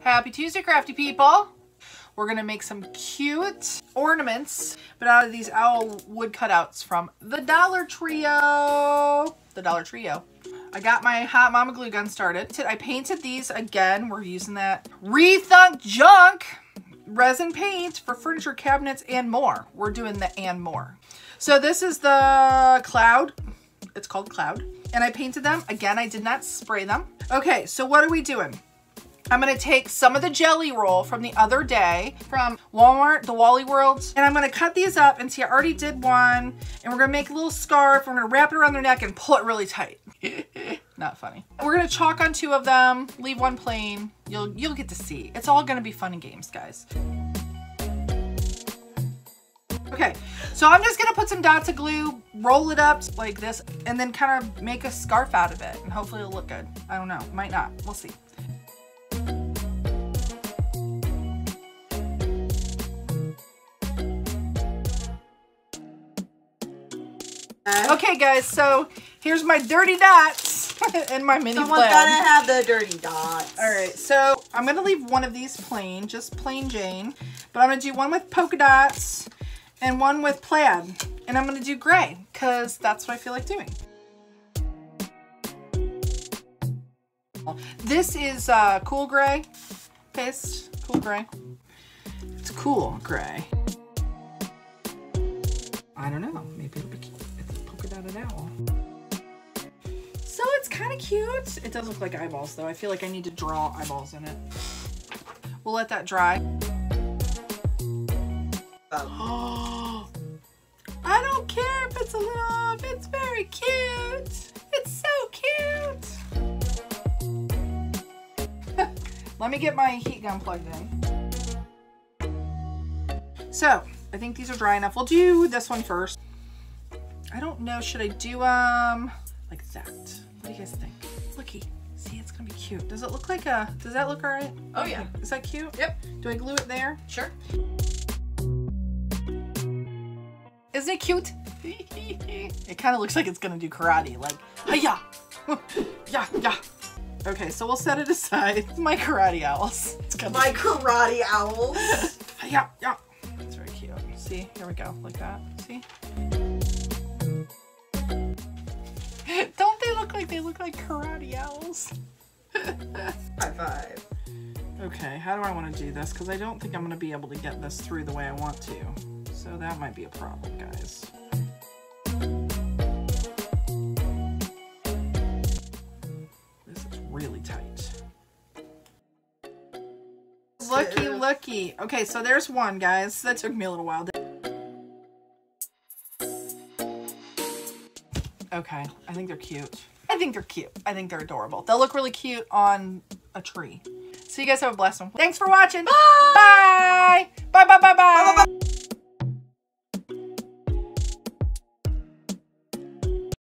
Happy Tuesday, crafty people. We're gonna make some cute ornaments, but out of these owl wood cutouts from the Dollar Trio. The Dollar Trio. I got my Hot Mama glue gun started. I painted these again. We're using that Rethunk Junk resin paint for furniture cabinets and more. We're doing the and more. So this is the cloud. It's called cloud. And I painted them. Again, I did not spray them. Okay, so what are we doing? I'm gonna take some of the jelly roll from the other day from Walmart, the Wally World, and I'm gonna cut these up and see I already did one and we're gonna make a little scarf. We're gonna wrap it around their neck and pull it really tight. Not funny. We're gonna chalk on two of them, leave one plain. You'll, you'll get to see. It's all gonna be fun and games, guys. Okay, so I'm just gonna put some dots of glue, roll it up like this, and then kind of make a scarf out of it. And hopefully it'll look good. I don't know, might not, we'll see. Okay guys, so here's my dirty dots and my mini Someone's plan. gotta have the dirty dots. All right, so I'm gonna leave one of these plain, just plain Jane, but I'm gonna do one with polka dots and one with plaid, and I'm gonna do gray, cause that's what I feel like doing. This is uh, cool gray paste, cool gray. It's cool gray. I don't know, maybe it'll be a polka dotted owl. So it's kind of cute. It does look like eyeballs though. I feel like I need to draw eyeballs in it. We'll let that dry. Um, I don't care if it's a. It's very cute. It's so cute. let me get my heat gun plugged in. So I think these are dry enough. We'll do this one first. I don't know. Should I do um like that? What do you guys think? Looky. See, it's gonna be cute. Does it look like a? Does that look alright? Oh, yeah. Is that cute? Yep. Do I glue it there? Sure. Isn't it cute? it kind of looks like it's gonna do karate, like hiya, yeah, yeah. Okay, so we'll set it aside. My karate owls. My karate owls. yeah, yeah. It's very cute. See, here we go, like that. See? Like they look like karate owls? High five. Okay, how do I want to do this? Because I don't think I'm going to be able to get this through the way I want to. So that might be a problem, guys. This is really tight. Looky, looky. Okay, so there's one, guys. That took me a little while. Okay, I think they're cute. Think they're cute. I think they're adorable. They'll look really cute on a tree. So you guys have a blessed one. Thanks for watching. Bye. Bye. Bye. Bye. Bye. Bye.